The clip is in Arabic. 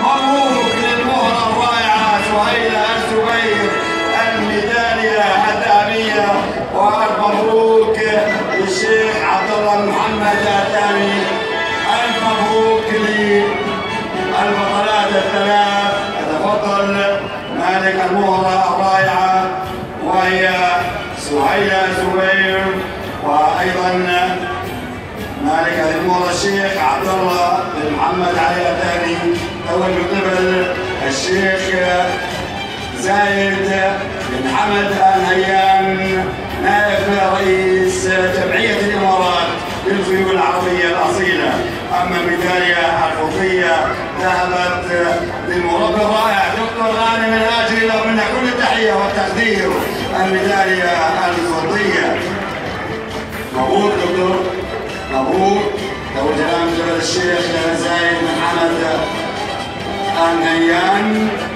مبروك للمهرة الرائعة سهيلة الزبير. الميدالية الذهبية وألف للشيخ عبد الله محمد الثاني ألف مبروك للبطلات الثلاث. يتفضل مالك المهرة الرائعة. وهي سهيلة الزبير. وأيضا مالك المهرة الشيخ عبد الله بن محمد علي الثاني تو من قبل الشيخ زايد بن حمد الهيان نائب رئيس جمعية الإمارات للخيول العربية الأصيلة. أما الميدالية الفضية ذهبت للمربي الرائع دكتور غانم الهاجري له منا كل التحية والتقدير. الميدالية الفضية مبروك دكتور مبروك توجه من جبل الشيخ زايد بن حمد الهيان